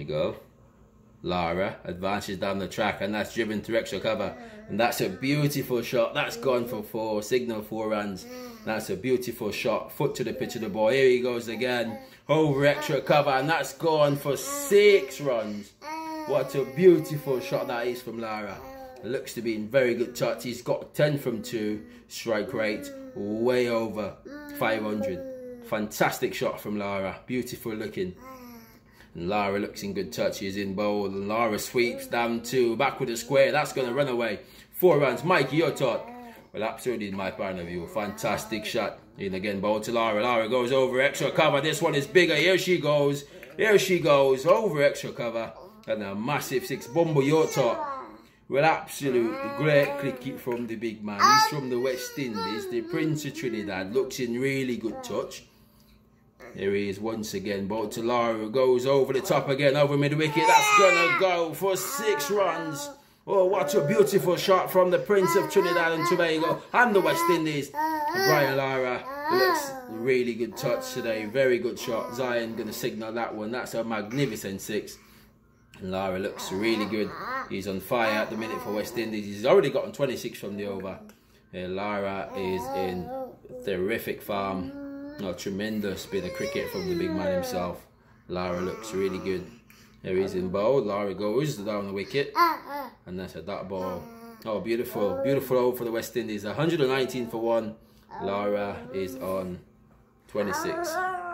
you go. Lara advances down the track and that's driven through extra cover. And that's a beautiful shot. That's gone for four. Signal four runs. That's a beautiful shot. Foot to the pitch of the ball. Here he goes again. Over extra cover. And that's gone for six runs. What a beautiful shot that is from Lara. Looks to be in very good touch. He's got 10 from 2. Strike rate way over 500. Fantastic shot from Lara. Beautiful looking. And Lara looks in good touch. He's in bowl. And Lara sweeps down two. Back with a square. That's going to run away. Four runs. Mikey, your thought? Well, absolutely, in my point of view. Fantastic shot. In again, bowl to Lara. Lara goes over extra cover. This one is bigger. Here she goes. Here she goes. Over extra cover. And a massive six. Bumble, your thought? Well, absolutely great cricket from the big man. He's from the West Indies. The Prince of Trinidad looks in really good touch. Here he is once again. Ball to Lara goes over the top again, over mid wicket. That's gonna go for six oh, runs. Oh, what a beautiful shot from the Prince of Trinidad and Tobago and the West Indies. Brian Lara looks really good touch today. Very good shot. Zion gonna signal that one. That's a magnificent six. And Lara looks really good. He's on fire at the minute for West Indies. He's already gotten 26 from the over. Yeah, Lara is in terrific form. A tremendous bit of cricket from the big man himself. Lara looks really good. There he's in bowl. Lara goes down the wicket. Uh-huh. And that's a dot ball. Uh-huh. Oh, beautiful. Beautiful over for the West Indies. 119 for one. Lara is on 26. Uh-huh.